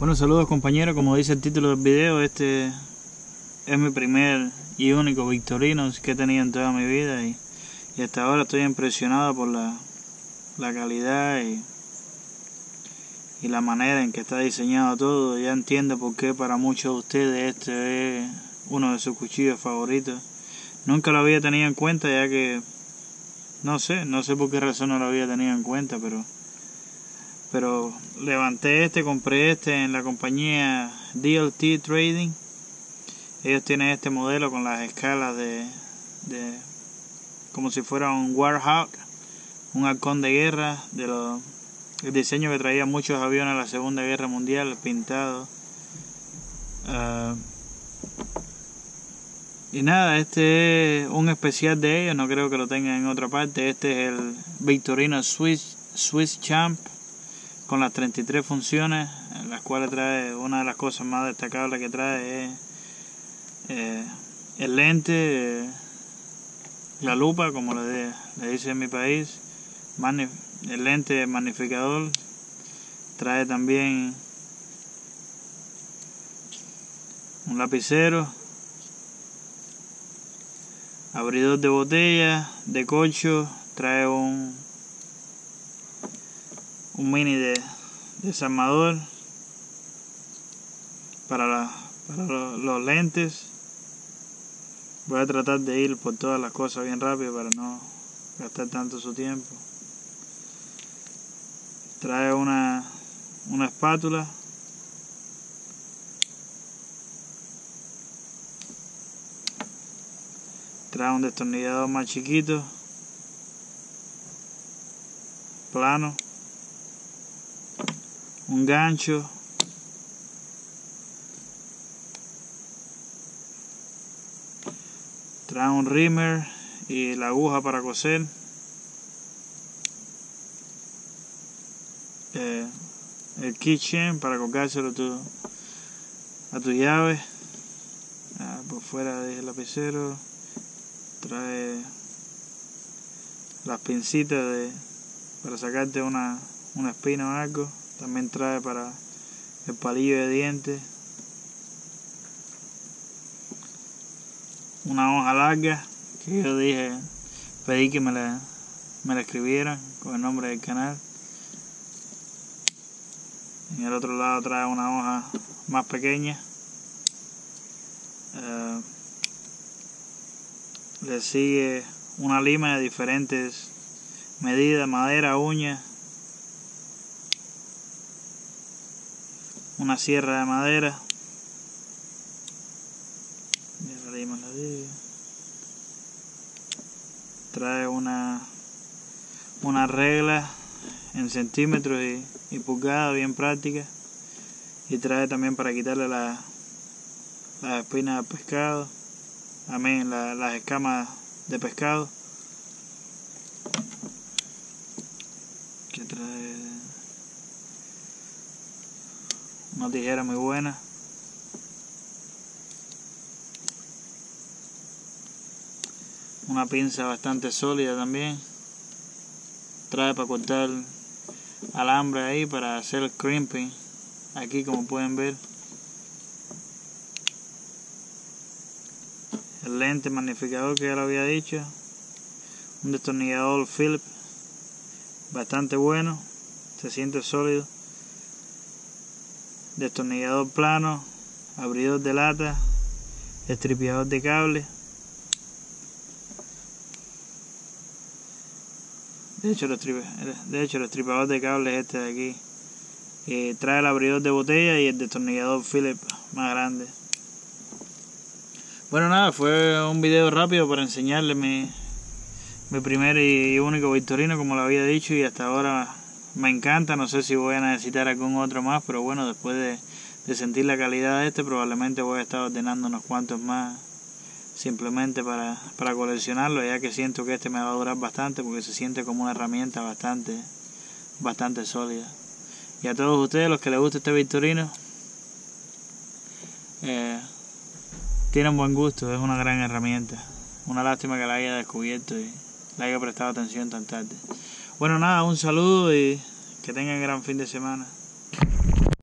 Bueno, saludos compañeros, como dice el título del video, este es mi primer y único Victorino que he tenido en toda mi vida y, hasta ahora estoy impresionado por la, calidad y, y, la manera en que está diseñado todo. Ya entiendo por qué para muchos de ustedes este es uno de sus cuchillos favoritos. Nunca lo había tenido en cuenta ya que no sé, no sé por qué razón no lo había tenido en cuenta, pero pero levanté este, compré este en la compañía DLT Trading. Ellos tienen este modelo con las escalas de, de como si fuera un Warhawk, un halcón de guerra, de los, el diseño que traía muchos aviones en la Segunda Guerra Mundial, pintado. Ah, y nada, este es un especial de ellos, no creo que lo tengan en otra parte. Este es el Victorino Swiss, Swiss Champ con las 33 funciones, en las cuales trae una de las cosas más destacables que trae es eh, el lente, la lupa, como le, dice en mi país, el lente magnificador, trae también un lapicero, abridor de botella, de cocho, trae un un mini de desarmador para, para los, lentes. Voy a tratar de ir por todas las cosas bien rápido para no gastar tanto su tiempo. Trae una una espátula. Trae un destornillador más chiquito. Plano un gancho. Trae un rimmer y la aguja para coser. Eh, el kitchen para colgárselo a tu, a tu llave. Ah, por fuera del lapicero. Trae las pincitas de, para sacarte una, una espina o algo también trae para el palillo de dientes. Una hoja larga que yo dije, pedí que me la, me la escribieran con el nombre del canal. En el otro lado trae una hoja más pequeña. Eh, le sigue una lima de diferentes medidas, madera, uñas una sierra de madera. Trae una, una regla en centímetros y, pulgadas bien práctica. Y trae también para quitarle la, las espinas al pescado. Amén, las escamas de pescado. Que trae una tijera muy buena. Una pinza bastante sólida también. Trae para cortar alambre ahí para hacer el crimping aquí como pueden ver. El lente magnificador que ya lo había dicho. Un destornillador Phillips. Bastante bueno. Se siente sólido destornillador plano, abridor de lata, estripiador de cable. De hecho, el de hecho, estripador de cable es este de aquí. Eh, trae el abridor de botella y el destornillador Phillips más grande. Bueno, nada, fue un video rápido para enseñarle mi, mi primer y único Victorino, como lo había dicho, y hasta ahora me encanta, no sé si voy a necesitar algún otro más, pero bueno, después de, sentir la calidad de este, probablemente voy a estar ordenando unos cuantos más simplemente para, para coleccionarlo, ya que siento que este me va a durar bastante porque se siente como una herramienta bastante, bastante sólida. Y a todos ustedes, los que les guste este Victorino, eh, tienen buen gusto, es una gran herramienta. Una lástima que la haya descubierto y le haya prestado atención tan tarde. Bueno, nada, un saludo y que tengan gran fin de semana.